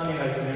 stannie najwyżej.